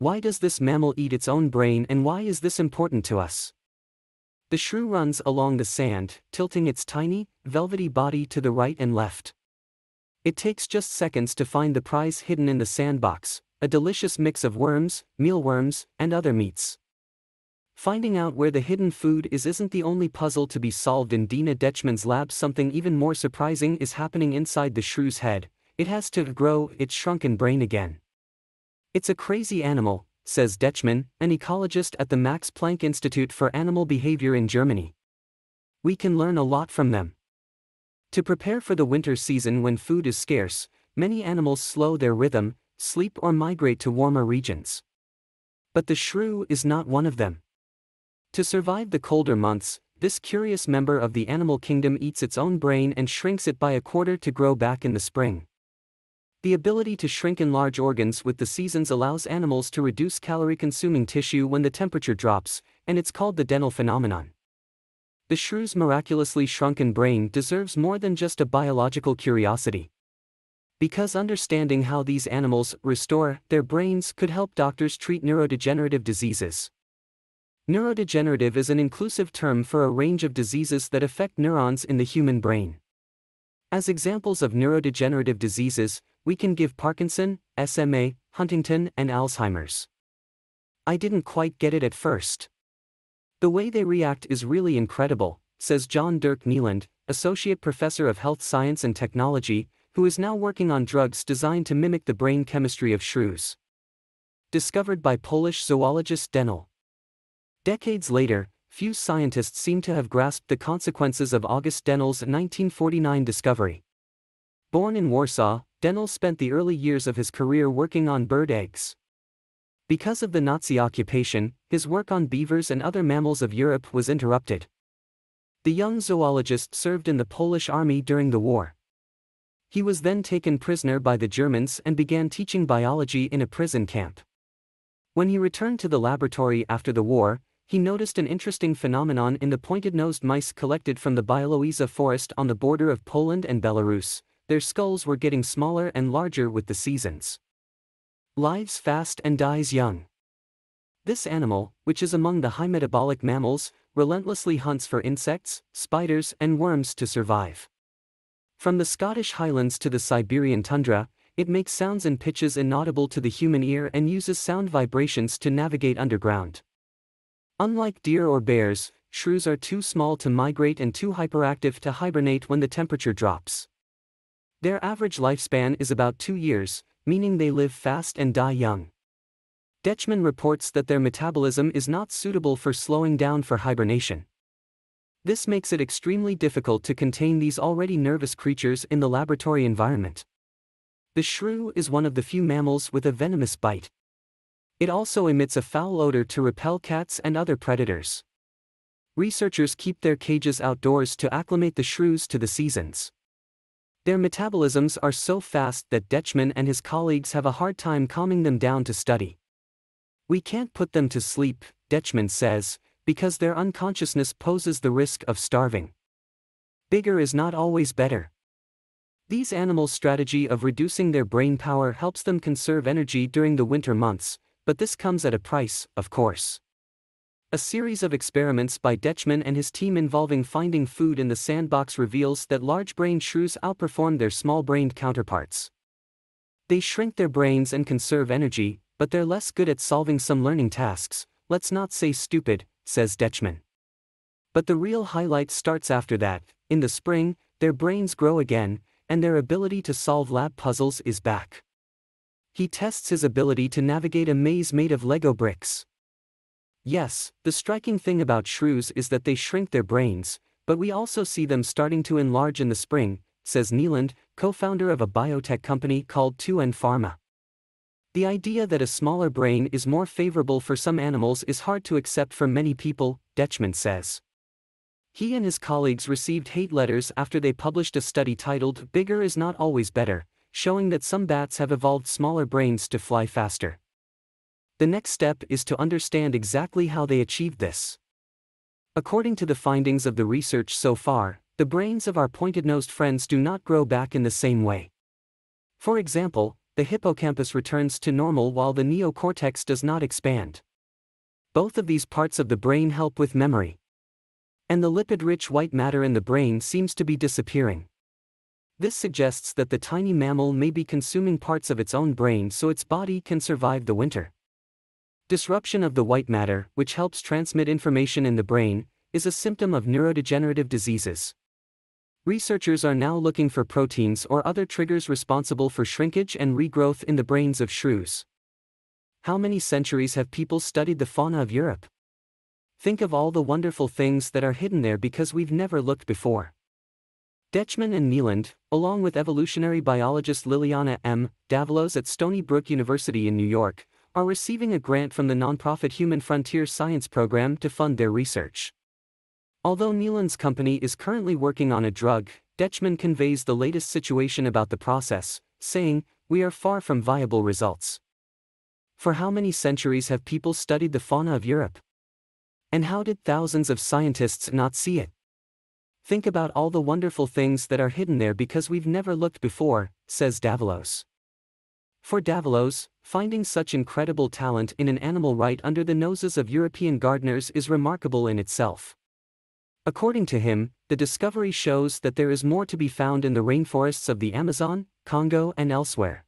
Why does this mammal eat its own brain and why is this important to us? The shrew runs along the sand, tilting its tiny, velvety body to the right and left. It takes just seconds to find the prize hidden in the sandbox, a delicious mix of worms, mealworms, and other meats. Finding out where the hidden food is isn't the only puzzle to be solved in Dina Dechmann's lab. Something even more surprising is happening inside the shrew's head, it has to grow its shrunken brain again. It's a crazy animal, says Dechmann, an ecologist at the Max Planck Institute for Animal Behavior in Germany. We can learn a lot from them. To prepare for the winter season when food is scarce, many animals slow their rhythm, sleep or migrate to warmer regions. But the shrew is not one of them. To survive the colder months, this curious member of the animal kingdom eats its own brain and shrinks it by a quarter to grow back in the spring. The ability to shrink enlarge organs with the seasons allows animals to reduce calorie-consuming tissue when the temperature drops, and it's called the Dehnel phenomenon. The shrew's miraculously shrunken brain deserves more than just a biological curiosity. Because understanding how these animals restore their brains could help doctors treat neurodegenerative diseases. Neurodegenerative is an inclusive term for a range of diseases that affect neurons in the human brain. As examples of neurodegenerative diseases, we can give Parkinson, SMA, Huntington, and Alzheimer's. I didn't quite get it at first. The way they react is really incredible, says John Dirk Nieland, Associate Professor of Health Science and Technology, who is now working on drugs designed to mimic the brain chemistry of shrews. Discovered by Polish zoologist Dehnel. Decades later, few scientists seem to have grasped the consequences of August Dehnel's 1949 discovery. Born in Warsaw, Dehnel spent the early years of his career working on bird eggs. Because of the Nazi occupation, his work on beavers and other mammals of Europe was interrupted. The young zoologist served in the Polish army during the war. He was then taken prisoner by the Germans and began teaching biology in a prison camp. When he returned to the laboratory after the war, he noticed an interesting phenomenon in the pointed-nosed mice collected from the Białowieża forest on the border of Poland and Belarus, their skulls were getting smaller and larger with the seasons. Lives fast and dies young. This animal, which is among the high metabolic mammals, relentlessly hunts for insects, spiders, and worms to survive. From the Scottish highlands to the Siberian tundra, it makes sounds and pitches inaudible to the human ear and uses sound vibrations to navigate underground. Unlike deer or bears, shrews are too small to migrate and too hyperactive to hibernate when the temperature drops. Their average lifespan is about two years, meaning they live fast and die young. Dechmann reports that their metabolism is not suitable for slowing down for hibernation. This makes it extremely difficult to contain these already nervous creatures in the laboratory environment. The shrew is one of the few mammals with a venomous bite. It also emits a foul odor to repel cats and other predators. Researchers keep their cages outdoors to acclimate the shrews to the seasons. Their metabolisms are so fast that Dechmann and his colleagues have a hard time calming them down to study. We can't put them to sleep, Dechmann says, because their unconsciousness poses the risk of starving. Bigger is not always better. These animals' strategy of reducing their brain power helps them conserve energy during the winter months, but this comes at a price, of course. A series of experiments by Dechmann and his team involving finding food in the sandbox reveals that large-brained shrews outperform their small-brained counterparts. They shrink their brains and conserve energy, but they're less good at solving some learning tasks, let's not say stupid, says Dechmann. But the real highlight starts after that, in the spring, their brains grow again, and their ability to solve lab puzzles is back. He tests his ability to navigate a maze made of Lego bricks. Yes, the striking thing about shrews is that they shrink their brains, but we also see them starting to enlarge in the spring, says Nieland, co-founder of a biotech company called 2N Pharma. The idea that a smaller brain is more favorable for some animals is hard to accept for many people, Dechmann says. He and his colleagues received hate letters after they published a study titled Bigger is Not Always Better, showing that some bats have evolved smaller brains to fly faster. The next step is to understand exactly how they achieved this. According to the findings of the research so far, the brains of our pointed-nosed friends do not grow back in the same way. For example, the hippocampus returns to normal while the neocortex does not expand. Both of these parts of the brain help with memory. And the lipid-rich white matter in the brain seems to be disappearing. This suggests that the tiny mammal may be consuming parts of its own brain so its body can survive the winter. Disruption of the white matter, which helps transmit information in the brain, is a symptom of neurodegenerative diseases. Researchers are now looking for proteins or other triggers responsible for shrinkage and regrowth in the brains of shrews. How many centuries have people studied the fauna of Europe? Think of all the wonderful things that are hidden there because we've never looked before. Dechmann and Nieland, along with evolutionary biologist Liliana M. Davalos at Stony Brook University in New York, are receiving a grant from the nonprofit Human Frontier Science Program to fund their research. Although Nieland's company is currently working on a drug, Dechmann conveys the latest situation about the process, saying, We are far from viable results. For how many centuries have people studied the fauna of Europe? And how did thousands of scientists not see it? Think about all the wonderful things that are hidden there because we've never looked before, says Davalos. For Davalos, finding such incredible talent in an animal right under the noses of European gardeners is remarkable in itself. According to him, the discovery shows that there is more to be found in the rainforests of the Amazon, Congo and elsewhere.